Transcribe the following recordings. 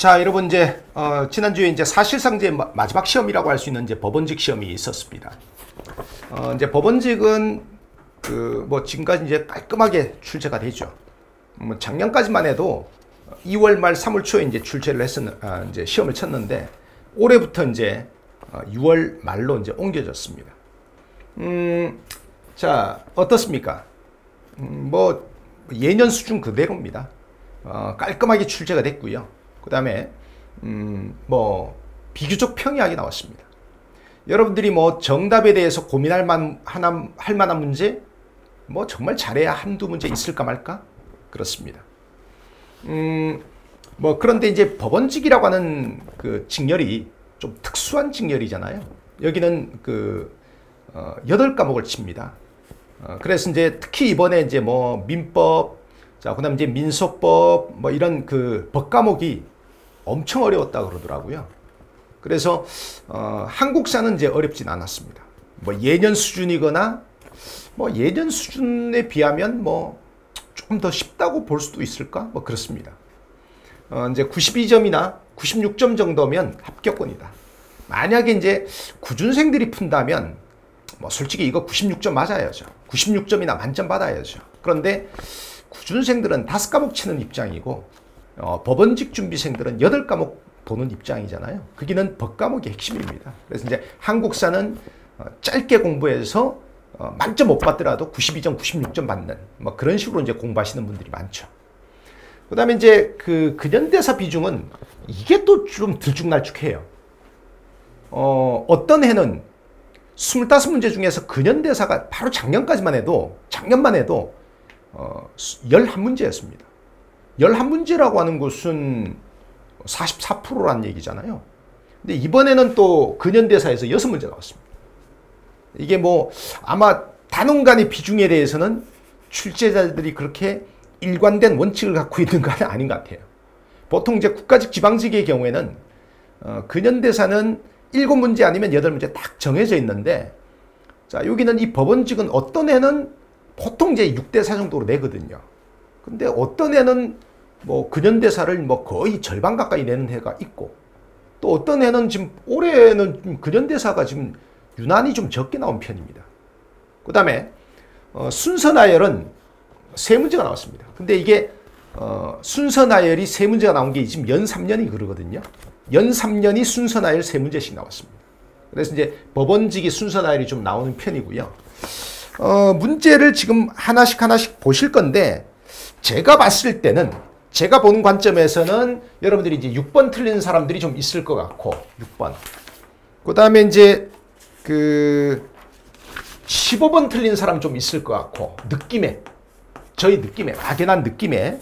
자, 여러분 이제 어, 지난주에 이제 사실상 이제 마, 지막 시험이라고 할 수 있는 이제 법원직 시험이 있었습니다. 어, 이제 법원직은 그 뭐 지금까지 이제 깔끔하게 출제가 되죠. 뭐 작년까지만 해도 2월 말 3월 초에 이제 출제를 했었는 아, 이제 시험을 쳤는데 올해부터 이제 6월 어, 말로 이제 옮겨졌습니다. 음, 자 어떻습니까? 음, 뭐 예년 수준 그대로입니다. 어, 깔끔하게 출제가 됐고요. 그 다음에 음, 뭐 비교적 평이하게 나왔습니다. 여러분들이 뭐 정답에 대해서 고민할 만 하나 할 만한 문제 뭐 정말 잘해야 한두 문제 있을까 말까 그렇습니다. 음, 뭐 그런데 이제 법원직이라고 하는 그 직렬이 좀 특수한 직렬이잖아요. 여기는 그 어, 8과목을 칩니다. 어, 그래서 이제 특히 이번에 이제 뭐 민법, 자, 그 다음 이제 민소법, 뭐 이런 그 법 과목이 엄청 어려웠다 그러더라고요. 그래서, 어, 한국사는 이제 어렵진 않았습니다. 뭐 예년 수준이거나 뭐 예년 수준에 비하면 뭐 조금 더 쉽다고 볼 수도 있을까? 뭐 그렇습니다. 어, 이제 92점이나 96점 정도면 합격권이다. 만약에 이제 구준생들이 푼다면 뭐 솔직히 이거 96점 맞아야죠. 96점이나 만점 받아야죠. 그런데 구준생들은 다섯 과목 치는 입장이고 어, 법원직 준비생들은 8과목 보는 입장이잖아요. 거기는 법과목이 핵심입니다. 그래서 이제 한국사는 어, 짧게 공부해서 어, 만점 못 받더라도 92점, 96점 받는 뭐 그런 식으로 이제 공부하시는 분들이 많죠. 그 다음에 이제 그 근현대사 비중은 이게 또 좀 들쭉날쭉해요. 어, 어떤 해는 25문제 중에서 근현대사가 바로 작년까지만 해도, 작년만 해도, 어, 11문제였습니다. 11문제라고 하는 것은 44%란 얘기잖아요. 근데 이번에는 또 근현대사에서 6문제 나왔습니다. 이게 뭐 아마 단원간의 비중에 대해서는 출제자들이 그렇게 일관된 원칙을 갖고 있는 건 아닌 것 같아요. 보통 이제 국가직 지방직의 경우에는 어, 근현대사는 7문제 아니면 8문제 딱 정해져 있는데 자 여기는 이 법원직은 어떤 애는 보통 이제 6대 4 정도로 내거든요. 근데 어떤 애는 뭐 근현대사를 뭐 거의 절반 가까이 내는 해가 있고 또 어떤 애는 지금 올해는 근현대사가 지금 유난히 좀 적게 나온 편입니다. 그 다음에 어, 순서 나열은 세 문제가 나왔습니다. 근데 이게 어, 순서 나열이 세 문제가 나온 게 지금 연 3년이 그러거든요. 연 3년이 순서 나열 세 문제씩 나왔습니다. 그래서 이제 법원직이 순서 나열이 좀 나오는 편이고요. 어, 문제를 지금 하나씩 하나씩 보실 건데 제가 봤을 때는 제가 보는 관점에서는 여러분들이 이제 6번 틀린 사람들이 좀 있을 것 같고 6번. 그 다음에 이제 그 15번 틀린 사람 좀 있을 것 같고 느낌에 저희 느낌에 막연한 느낌에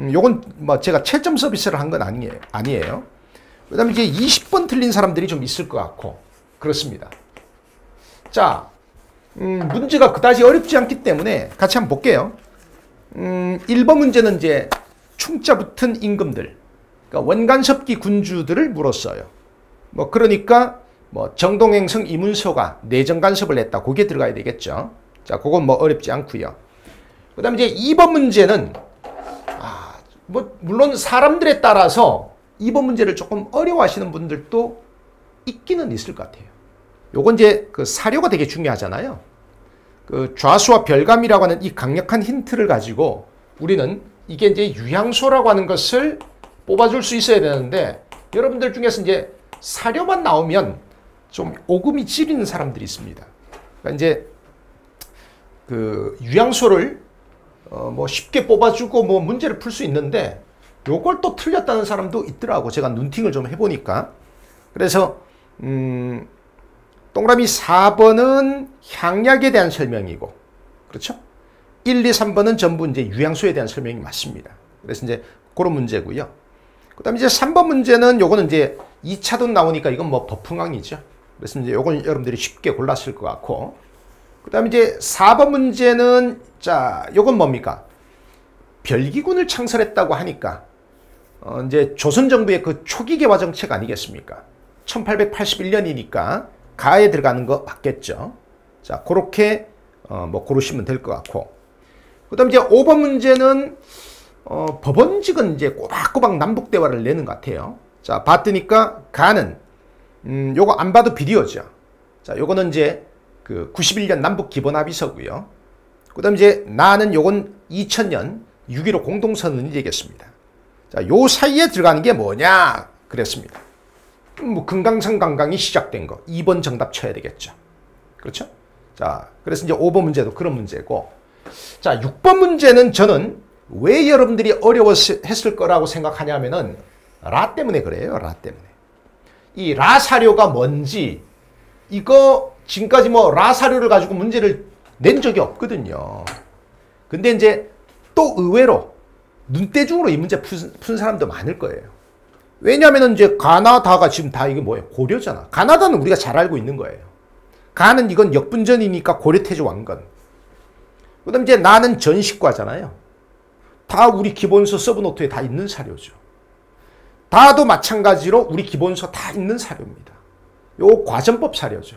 음, 요건 뭐 제가 채점 서비스를 한 건 아니에요. 아니에요. 그다음에 이제 20번 틀린 사람들이 좀 있을 것 같고 그렇습니다. 자, 음, 문제가 그다지 어렵지 않기 때문에 같이 한번 볼게요. 음, 1번 문제는 이제 충자 붙은 임금들, 그러니까 원간섭기 군주들을 물었어요. 뭐 그러니까 뭐 정동행성 이문서가 내정 간섭을 했다. 그게 들어가야 되겠죠. 자, 그건 뭐 어렵지 않고요. 그다음에 이제 2번 문제는 아, 뭐 물론 사람들에 따라서 2번 문제를 조금 어려워하시는 분들도 있기는 있을 것 같아요. 요건 이제 그 사료가 되게 중요하잖아요. 그 좌수와 별감이라고 하는 이 강력한 힌트를 가지고 우리는 이게 이제 유향소라고 하는 것을 뽑아줄 수 있어야 되는데 여러분들 중에서 이제 사료만 나오면 좀 오금이 찌리는 사람들이 있습니다. 그러니까 이제 그 유양소를 어 뭐 쉽게 뽑아주고 뭐 문제를 풀 수 있는데 요걸 또 틀렸다는 사람도 있더라고. 제가 눈팅을 좀 해보니까. 그래서 음 동그라미 4번은 향약에 대한 설명이고 그렇죠? 1, 2, 3번은 전부 이제 유양소에 대한 설명이 맞습니다. 그래서 이제 그런 문제고요. 그 다음에 이제 3번 문제는 요거는 이제 2차돈 나오니까 이건 뭐 버풍왕이죠. 그래서 이제 요건 여러분들이 쉽게 골랐을 것 같고. 그 다음에 이제 4번 문제는, 자, 요건 뭡니까? 별기군을 창설했다고 하니까, 어, 이제 조선정부의 그 초기 개화 정책 아니겠습니까? 1881년이니까 가에 들어가는 거 맞겠죠? 자, 그렇게, 어, 뭐, 고르시면 될 것 같고. 그 다음에 이제 5번 문제는, 어, 법원직은 이제 꼬박꼬박 남북 대화를 내는 것 같아요. 자, 봤더니까 가는 음, 요거 안 봐도 비디오죠. 자, 요거는 이제 그 91년 남북 기본 합의서고요. 그다음 이제 나는 요건 2000년 6.15 공동선언이 되겠습니다. 자, 요 사이에 들어가는 게 뭐냐? 그랬습니다. 뭐 금강산 관광이 시작된 거. 2번 정답 쳐야 되겠죠. 그렇죠? 자, 그래서 이제 5번 문제도 그런 문제고. 자, 6번 문제는 저는 왜 여러분들이 어려웠을 거라고 생각하냐면은 라 때문에 그래요. 라 때문에. 이 라 사료가 뭔지 이거 지금까지 뭐 라 사료를 가지고 문제를 낸 적이 없거든요. 근데 이제 또 의외로 눈대중으로 이 문제 푼, 푼 사람도 많을 거예요. 왜냐하면 이제 가나다가 지금 다 이게 뭐예요? 고려잖아. 가나다는 우리가 잘 알고 있는 거예요. 가는 이건 역분전이니까 고려태조 왕건. 그 다음 이제 나는 전식과잖아요. 다 우리 기본서 서브노트에 다 있는 사료죠. 다도 마찬가지로 우리 기본서 다 있는 사료입니다. 요 과전법 사료죠.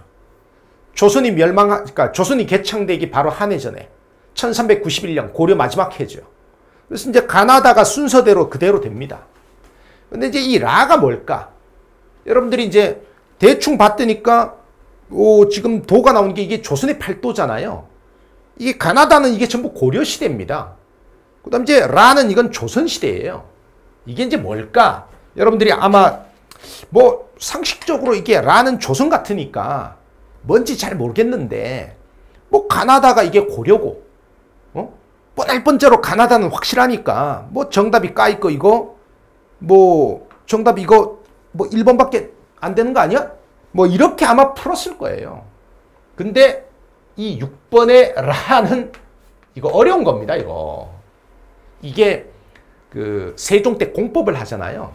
조선이 멸망, 그러니까 조선이 개창되기 바로 한 해 전에 1391년 고려 마지막 해죠. 그래서 이제 가나다가 순서대로 그대로 됩니다. 근데 이제 이 라가 뭘까? 여러분들이 이제 대충 봤더니까 오, 지금 도가 나온 게 이게 조선의 팔도잖아요. 이게 가나다는 이게 전부 고려 시대입니다. 그 다음 이제 라는 이건 조선 시대예요. 이게 이제 뭘까? 여러분들이 아마 뭐 상식적으로 이게 라는 조선 같으니까 뭔지 잘 모르겠는데 뭐 가나다가 이게 고려고 어? 뻔할 번째로 가나다는 확실하니까 뭐 정답이 까이거 이거 뭐 정답 이거 뭐 1번밖에 안 되는 거 아니야? 뭐 이렇게 아마 풀었을 거예요. 근데 이 6번의 라는 이거 어려운 겁니다, 이거. 이게 그 세종 때 공법을 하잖아요.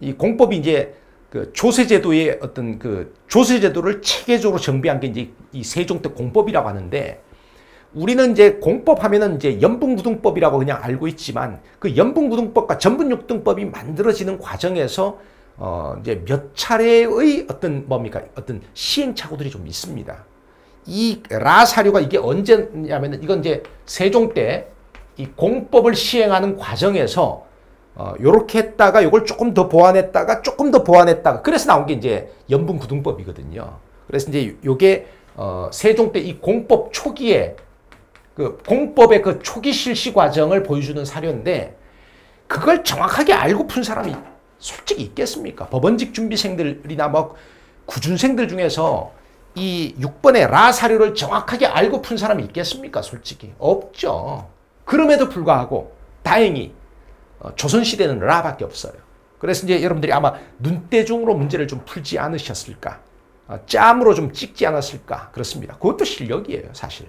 이 공법이 이제 그 조세제도의 어떤 그 조세제도를 체계적으로 정비한 게 이제 이 세종 때 공법이라고 하는데 우리는 이제 공법 하면은 이제 연분구등법이라고 그냥 알고 있지만 그 연분구등법과 전분육등법이 만들어지는 과정에서 어 이제 몇 차례의 어떤 뭡니까 어떤 시행착오들이 좀 있습니다. 이 라 사료가 이게 언제냐면은 이건 이제 세종 때 이 공법을 시행하는 과정에서 어, 요렇게 했다가 요걸 조금 더 보완했다가 조금 더 보완했다가 그래서 나온 게 이제 연분구등법이거든요. 그래서 이제 요게 어, 세종 때 이 공법 초기에 그 공법의 그 초기 실시 과정을 보여주는 사료인데 그걸 정확하게 알고 푼 사람이 솔직히 있겠습니까? 법원직 준비생들이나 뭐 구준생들 중에서 이 6번의 라 사료를 정확하게 알고 푼 사람이 있겠습니까? 솔직히 없죠. 그럼에도 불구하고 다행히 어, 조선시대는 라밖에 없어요. 그래서 이제 여러분들이 아마 눈대중으로 문제를 좀 풀지 않으셨을까? 어, 짬으로 좀 찍지 않았을까? 그렇습니다. 그것도 실력이에요, 사실.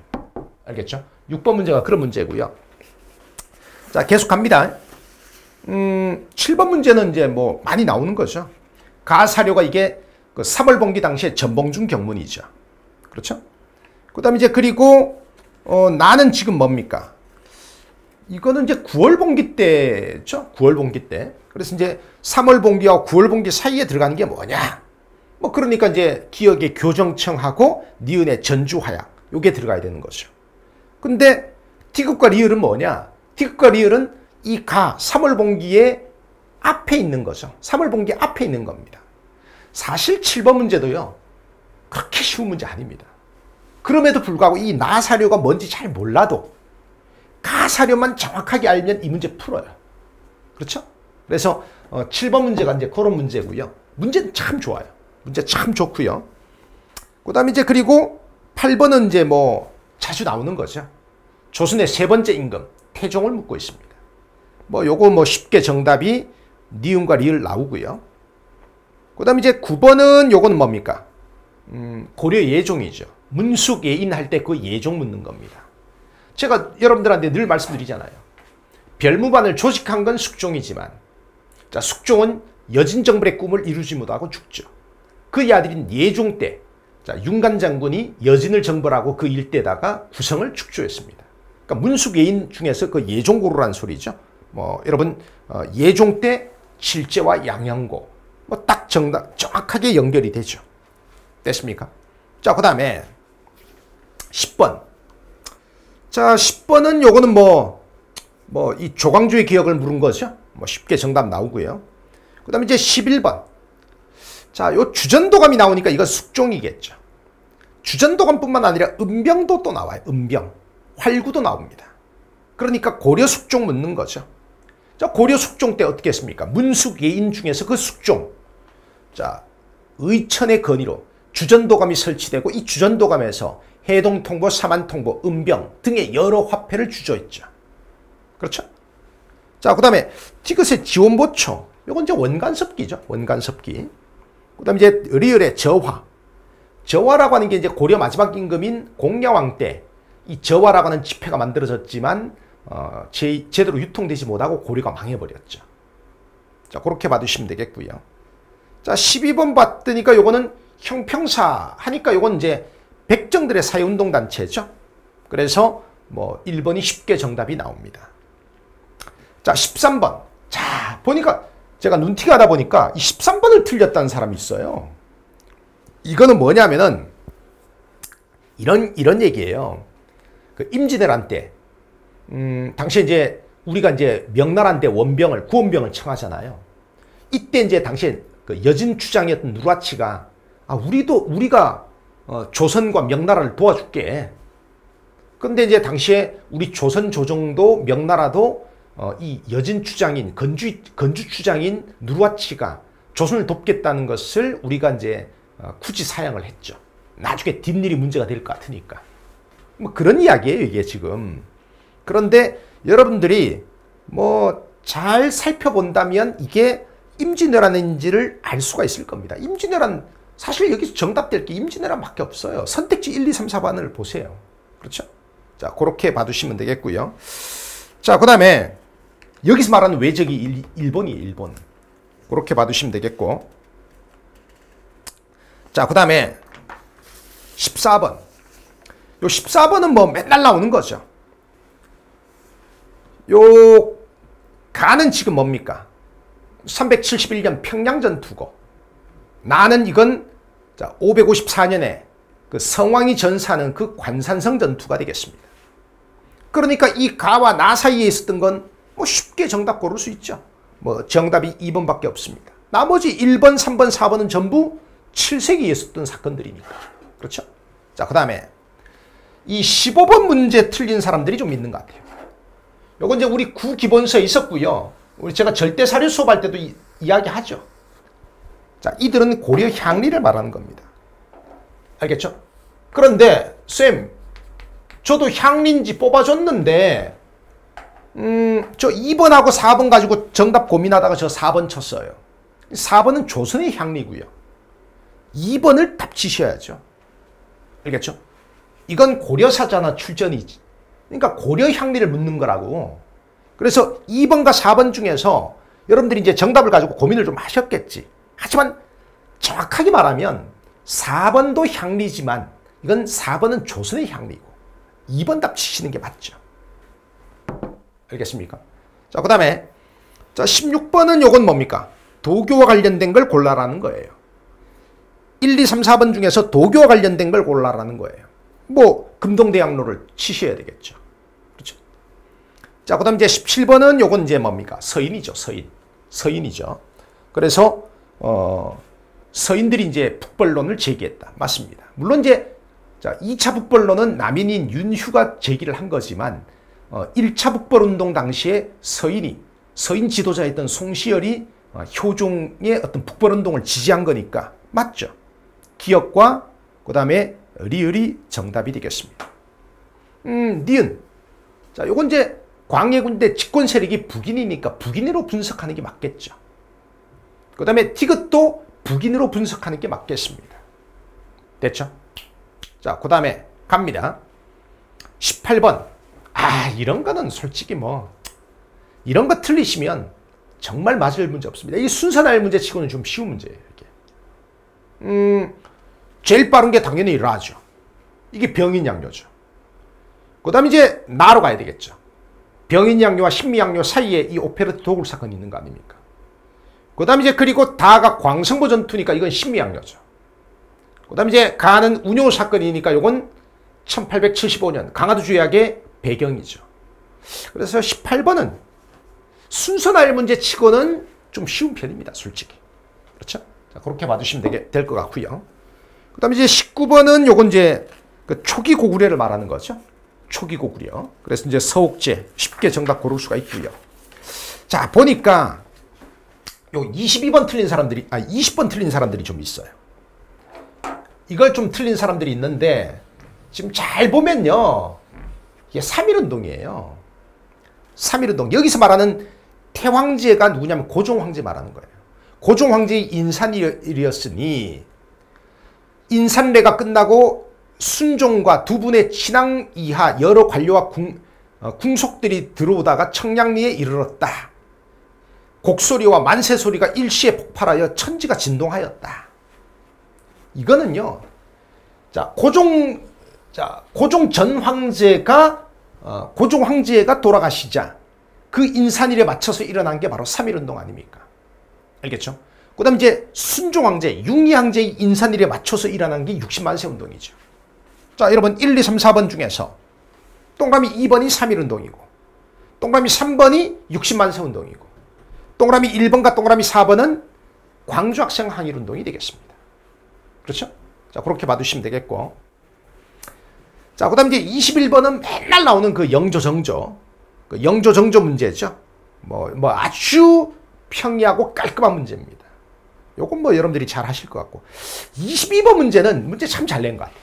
알겠죠? 6번 문제가 그런 문제고요. 자, 계속 갑니다. 음, 7번 문제는 이제 뭐 많이 나오는 거죠. 가사료가 이게 그 3월 봉기 당시에 전봉준 경문이죠. 그렇죠? 그 다음에 이제 그리고 어, 나는 지금 뭡니까? 이거는 이제 9월 봉기 때죠. 9월 봉기 때. 그래서 이제 3월 봉기와 9월 봉기 사이에 들어가는 게 뭐냐? 뭐 그러니까 이제 기억의 교정청하고 니은의 전주화약 요게 들어가야 되는 거죠. 근데 티귿과 리을은 뭐냐? 티귿과 리을은 이 가, 3월 봉기의 앞에 있는 거죠. 3월 봉기 앞에 있는 겁니다. 사실 7번 문제도요. 그렇게 쉬운 문제 아닙니다. 그럼에도 불구하고 이 나사료가 뭔지 잘 몰라도 가사료만 정확하게 알면 이 문제 풀어요. 그렇죠? 그래서 어, 7번 문제가 이제 그런 문제고요. 문제는 참 좋아요. 문제 참 좋고요. 그 다음에 이제 그리고 8번은 이제 뭐 자주 나오는 거죠. 조선의 세 번째 임금 태종을 묻고 있습니다. 뭐 요거 뭐 쉽게 정답이 니은과 리을 나오고요. 그 다음에 이제 9번은 요거는 뭡니까? 음, 고려 예종이죠. 문숙 예인 할 때 그 예종 묻는 겁니다. 제가 여러분들한테 늘 말씀드리잖아요. 별무반을 조직한 건 숙종이지만 자, 숙종은 여진 정벌의 꿈을 이루지 못하고 죽죠. 그 아들인 예종 때 자, 윤간 장군이 여진을 정벌하고 그 일대다가 구성을 축조했습니다. 그러니까 문숙예인 중에서 그 예종고루란 소리죠. 뭐 여러분 어, 예종 때 칠제와 양양고 뭐 딱 정답 정확하게 연결이 되죠. 됐습니까? 자, 그다음에 10번. 자, 10번은 요거는 뭐 뭐 이 조광조의 기억을 물은 거죠. 뭐 쉽게 정답 나오고요. 그 다음에 이제 11번. 자, 요 주전도감이 나오니까 이건 숙종이겠죠. 주전도감뿐만 아니라 은병도 또 나와요. 은병. 활구도 나옵니다. 그러니까 고려 숙종 묻는 거죠. 자, 고려 숙종 때 어떻게 했습니까? 문숙 예인 중에서 그 숙종. 자, 의천의 건의로 주전도감이 설치되고 이 주전도감에서 해동통보, 사만통보, 은병 등의 여러 화폐를 주조했죠. 그렇죠? 자, 그 다음에 티그스의 지원보초. 이건 이제 원간섭기죠. 원간섭기. 그 다음에 이제 리을의 저화. 저화라고 하는 게 이제 고려 마지막 임금인 공야왕 때 이 저화라고 하는 지폐가 만들어졌지만 어, 제, 제대로 유통되지 못하고 고려가 망해버렸죠. 자, 그렇게 봐두시면 되겠고요. 자, 12번 봤더니까 요거는 형평사 하니까 요건 이제 백정들의 사회운동단체죠. 그래서 뭐 1번이 쉽게 정답이 나옵니다. 자, 13번. 자, 보니까 제가 눈티가 하다 보니까 이 13번을 틀렸다는 사람이 있어요. 이거는 뭐냐면은 이런 이런 얘기예요. 그 임진왜란 때 음, 당시에 이제 우리가 이제 명나라한 때 원병을 구원병을 청하잖아요. 이때 이제 당시에 그 여진 추장이었던 누라치가 아 우리도 우리가 어, 조선과 명나라를 도와줄게. 근데 이제 당시에 우리 조선 조정도 명나라도 어, 이 여진 추장인 건주 건주 추장인 누르와치가 조선을 돕겠다는 것을 우리가 이제 어, 굳이 사양을 했죠. 나중에 뒷일이 문제가 될 것 같으니까. 뭐 그런 이야기예요, 이게 지금. 그런데 여러분들이 뭐 잘 살펴본다면 이게 임진왜란인지를 알 수가 있을 겁니다. 임진왜란 사실 여기서 정답될 게 임진왜란밖에 없어요. 선택지 1, 2, 3, 4번을 보세요. 그렇죠? 자, 그렇게 봐두시면 되겠고요. 자, 그 다음에 여기서 말하는 외적이 1, 번이에요 1번. 그렇게 봐두시면 되겠고. 자, 그 다음에 14번. 요 14번은 뭐 맨날 나오는 거죠. 요 가는 지금 뭡니까? 371년 평양전 투고. 나는 이건 자, 554년에 그 성왕이 전사는 그 관산성 전투가 되겠습니다. 그러니까 이 가와 나 사이에 있었던 건 뭐 쉽게 정답 고를 수 있죠. 뭐 정답이 2번밖에 없습니다. 나머지 1번, 3번, 4번은 전부 7세기에 있었던 사건들이니까. 그렇죠? 자, 그 다음에 이 15번 문제 틀린 사람들이 좀 있는 것 같아요. 요건 이제 우리 구기본서에 있었고요. 우리 제가 절대 사료 수업할 때도 이, 이야기하죠. 자, 이들은 고려 향리를 말하는 겁니다. 알겠죠? 그런데 쌤, 저도 향리인지 뽑아줬는데 음, 저 2번하고 4번 가지고 정답 고민하다가 저 4번 쳤어요. 4번은 조선의 향리고요. 2번을 답치셔야죠. 알겠죠? 이건 고려사자나 출전이지. 그러니까 고려 향리를 묻는 거라고. 그래서 2번과 4번 중에서 여러분들이 이제 정답을 가지고 고민을 좀 하셨겠지. 하지만 정확하게 말하면 4번도 향리지만 이건 4번은 조선의 향리고 2번 답 치시는 게 맞죠. 알겠습니까? 자, 그 다음에 자 16번은 요건 뭡니까? 도교와 관련된 걸 골라라는 거예요. 1, 2, 3, 4번 중에서 도교와 관련된 걸 골라라는 거예요. 뭐 금동대학로를 치셔야 되겠죠. 그렇죠? 자, 그 다음 이제 17번은 요건 이제 뭡니까? 서인이죠. 서인. 서인이죠. 그래서 어 서인들이 이제 북벌론을 제기했다. 맞습니다. 물론 이제 자, 2차 북벌론은 남인인 윤휴가 제기를 한 거지만 어, 1차 북벌운동 당시에 서인이 서인 지도자였던 송시열이 어, 효종의 어떤 북벌운동을 지지한 거니까 맞죠. 기억과 그 다음에 리을이 정답이 되겠습니다. 음, 니은. 자, 요건 이제 광해군대 집권 세력이 북인이니까 북인으로 분석하는 게 맞겠죠. 그 다음에 티귿도 북인으로 분석하는 게 맞겠습니다. 됐죠? 자, 그 다음에 갑니다. 18번. 아, 이런 거는 솔직히 뭐, 이런 거 틀리시면 정말 맞을 문제 없습니다. 이 순서날 문제 치고는 좀 쉬운 문제예요, 이게. 음, 제일 빠른 게 당연히 라죠. 이게 병인 양료죠. 그 다음에 이제 나로 가야 되겠죠. 병인 양료와 신미 양료 사이에 이 오페르트 도굴 사건이 있는 거 아닙니까? 그 다음에 이제 그리고 다가 광성보 전투니까 이건 신미 양료죠. 그 다음에 이제 가는 운요 사건이니까 이건 1875년 강화도 주약의 배경이죠. 그래서 18번은 순서 나열 문제 치고는 좀 쉬운 편입니다. 솔직히. 그렇죠? 자, 그렇게 봐주시면 될 것 같고요. 그 다음에 이제 19번은 요건 이제 그 초기 고구려를 말하는 거죠. 초기 고구려. 그래서 이제 서옥제 쉽게 정답 고를 수가 있고요. 자, 보니까 요 22번 틀린 사람들이, 아, 20번 틀린 사람들이 좀 있어요. 이걸 좀 틀린 사람들이 있는데 지금 잘 보면요. 이게 3.1운동이에요. 3.1운동. 여기서 말하는 태황제가 누구냐면 고종황제 말하는 거예요. 고종황제의 인산일이었으니 인산례가 끝나고 순종과 두 분의 친왕 이하 여러 관료와 궁, 어, 궁속들이 들어오다가 청량리에 이르렀다. 곡소리와 만세소리가 일시에 폭발하여 천지가 진동하였다. 이거는요. 자, 고종 자, 고종 전 황제가 어, 고종 황제가 돌아가시자 그 인산일에 맞춰서 일어난 게 바로 3.1 운동 아닙니까? 알겠죠? 그 다음 이제 순종 황제, 융리 황제의 인산일에 맞춰서 일어난 게 60만세 운동이죠. 자, 여러분 1, 2, 3, 4번 중에서 동그라미 2번이 3.1 운동이고 동그라미 3번이 60만세 운동이고 동그라미 1번과 동그라미 4번은 광주학생 항일 운동이 되겠습니다. 그렇죠? 자, 그렇게 봐두시면 되겠고 자, 그 다음 이제 21번은 맨날 나오는 그 영조정조. 그 영조정조 문제죠. 뭐, 뭐 아주 평이하고 깔끔한 문제입니다. 요건 뭐 여러분들이 잘 하실 것 같고. 22번 문제는 문제 참 잘 낸 것 같아요.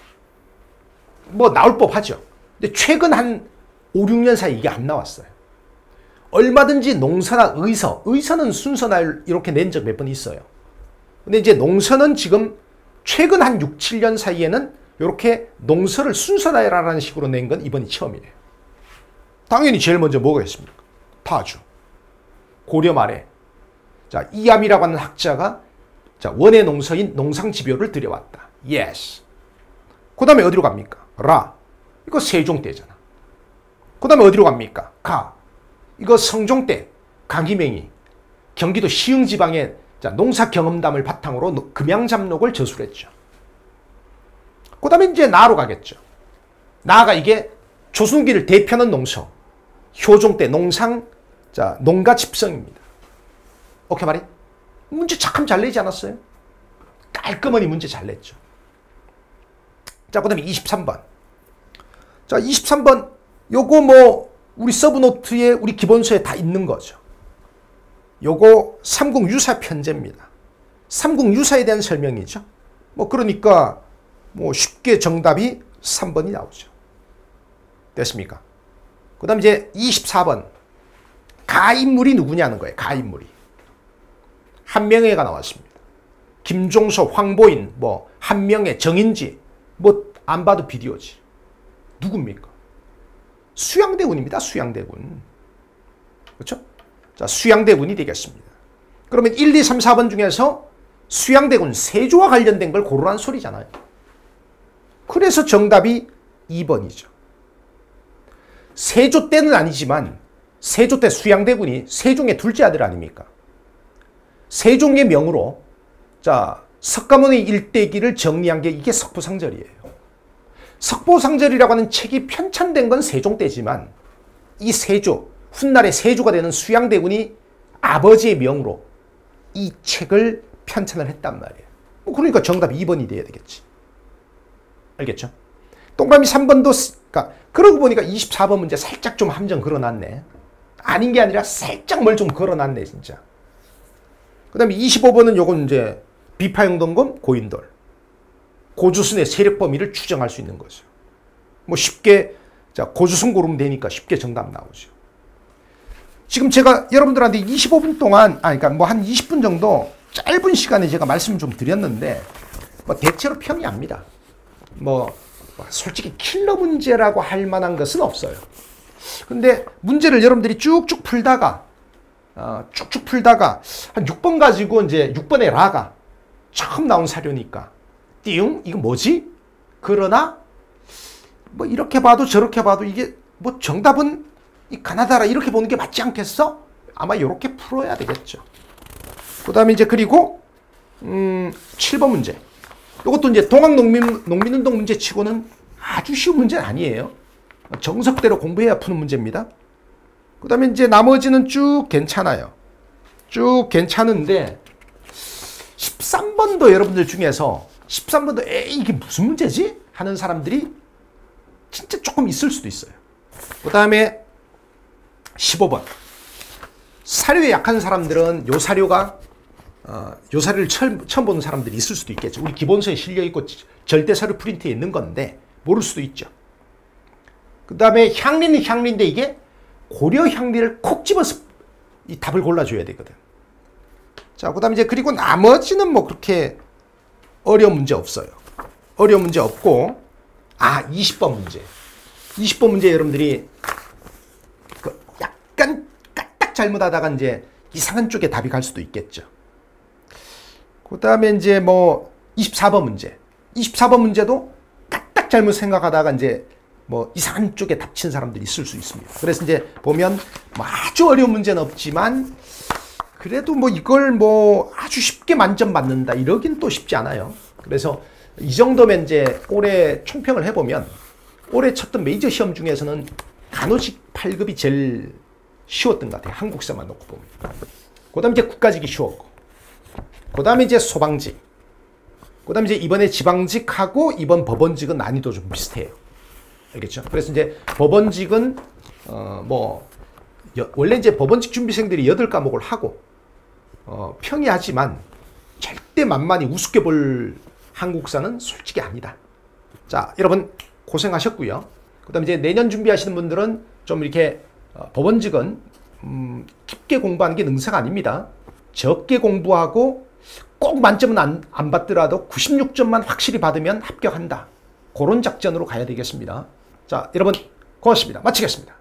뭐 나올 법 하죠. 근데 최근 한 5, 6년 사이 이게 안 나왔어요. 얼마든지 농서나 의서, 의서는 순서나 이렇게 낸 적 몇 번 있어요. 근데 이제 농서는 지금 최근 한 6, 7년 사이에는 이렇게 농서를 순서나열하라는 식으로 낸 건 이번이 처음이에요. 당연히 제일 먼저 뭐가 있습니까? 타주. 고려 말에 자 이암이라고 하는 학자가 자 원의 농서인 농상지표를 들여왔다. Yes. 그 다음에 어디로 갑니까? 라. 이거 세종 때잖아. 그 다음에 어디로 갑니까? 가. 이거 성종 때 강희명이 경기도 시흥 지방에 자, 농사 경험담을 바탕으로 금양잡록을 저술했죠. 그 다음에 이제 나로 가겠죠. 나가 이게 조순기를 대표하는 농서. 효종 때 농상, 자, 농가 집성입니다. 오케이 말이? 문제 참 잘 내지 않았어요? 깔끔하니 문제 잘 냈죠. 자, 그 다음에 23번. 자, 23번. 요거 뭐, 우리 서브노트에, 우리 기본서에 다 있는 거죠. 요거 삼국유사 편제입니다. 삼국유사에 대한 설명이죠. 뭐, 그러니까, 뭐 쉽게 정답이 3번이 나오죠. 됐습니까? 그 다음 이제 24번. 가인물이 누구냐는 거예요. 가인물이. 한명회가 나왔습니다. 김종서, 황보인, 뭐 한명회, 정인지 뭐 안 봐도 비디오지. 누굽니까? 수양대군입니다. 수양대군. 그렇죠? 자, 수양대군이 되겠습니다. 그러면 1, 2, 3, 4번 중에서 수양대군 세조와 관련된 걸 고르라는 소리잖아요. 그래서 정답이 2번이죠. 세조 때는 아니지만 세조 때 수양대군이 세종의 둘째 아들 아닙니까? 세종의 명으로 자 석가모니 일대기를 정리한 게 이게 석부상절이에요. 석보상절이라고 하는 책이 편찬된 건 세종 때지만 이 세조, 훗날의 세조가 되는 수양대군이 아버지의 명으로 이 책을 편찬을 했단 말이에요. 뭐 그러니까 정답 2번이 돼야 되겠지. 알겠죠? 동그라미 3번도 그러니까 그러고 보니까 24번 문제 살짝 좀 함정 걸어놨네. 아닌 게 아니라 살짝 뭘 좀 걸어놨네 진짜. 그 다음에 25번은 요건 이제 비파용동검 고인돌. 고주순의 세력 범위를 추정할 수 있는 거죠. 뭐 쉽게 자 고주순 고르면 되니까 쉽게 정답 나오죠. 지금 제가 여러분들한테 25분 동안 아 그러니까 뭐 한 20분 정도 짧은 시간에 제가 말씀을 좀 드렸는데 뭐 대체로 평이합니다. 뭐 솔직히 킬러 문제라고 할 만한 것은 없어요. 근데 문제를 여러분들이 쭉쭉 풀다가 어, 쭉쭉 풀다가 한 6번 가지고 이제 6번의 라가 처음 나온 사료니까 띠용 이거 뭐지? 그러나 뭐 이렇게 봐도 저렇게 봐도 이게 뭐 정답은 이 가나다라 이렇게 보는 게 맞지 않겠어? 아마 이렇게 풀어야 되겠죠. 그 다음에 이제 그리고 음 7번 문제 이것도 이제 동학 농민, 농민운동 문제 치고는 아주 쉬운 문제는 아니에요. 정석대로 공부해야 푸는 문제입니다. 그 다음에 이제 나머지는 쭉 괜찮아요. 쭉 괜찮은데 13번도 여러분들 중에서 13번도 에이 이게 무슨 문제지? 하는 사람들이 진짜 조금 있을 수도 있어요. 그 다음에 15번 사료에 약한 사람들은 요 사료가 어, 요 사료를 처음, 처음 보는 사람들이 있을 수도 있겠죠. 우리 기본서에 실려 있고 절대 사료 프린트에 있는 건데 모를 수도 있죠. 그 다음에 향리는 향리인데 이게 고려 향리를 콕 집어서 이 답을 골라줘야 되거든. 자, 그 다음에 이제 그리고 나머지는 뭐 그렇게 어려운 문제 없어요. 어려운 문제 없고, 아, 20번 문제. 20번 문제 여러분들이 그 약간 까딱 잘못하다가 이제 이상한 쪽에 답이 갈 수도 있겠죠. 그 다음에 이제 뭐 24번 문제. 24번 문제도 까딱 잘못 생각하다가 이제 뭐 이상한 쪽에 닥친 사람들이 있을 수 있습니다. 그래서 이제 보면 뭐 아주 어려운 문제는 없지만 그래도 뭐 이걸 뭐 아주 쉽게 만점 받는다 이러긴 또 쉽지 않아요. 그래서 이 정도면 이제 올해 총평을 해보면 올해 쳤던 메이저 시험 중에서는 간호직 8급이 제일 쉬웠던 것 같아요. 한국사만 놓고 보면. 그 다음에 이제 국가직이 쉬웠고. 그 다음에 이제 소방직. 그 다음에 이제 이번에 지방직하고 이번 법원직은 난이도 좀 비슷해요. 알겠죠? 그래서 이제 법원직은, 어, 뭐, 여, 원래 이제 법원직 준비생들이 8과목을 하고, 어, 평이하지만 절대 만만히 우습게 볼 한국사는 솔직히 아니다. 자, 여러분 고생하셨고요. 그 다음 이제 내년 준비하시는 분들은 좀 이렇게 어, 법원직은 음, 깊게 공부하는 게 능사가 아닙니다. 적게 공부하고 꼭 만점은 안, 안 받더라도 96점만 확실히 받으면 합격한다. 그런 작전으로 가야 되겠습니다. 자, 여러분 고맙습니다. 마치겠습니다.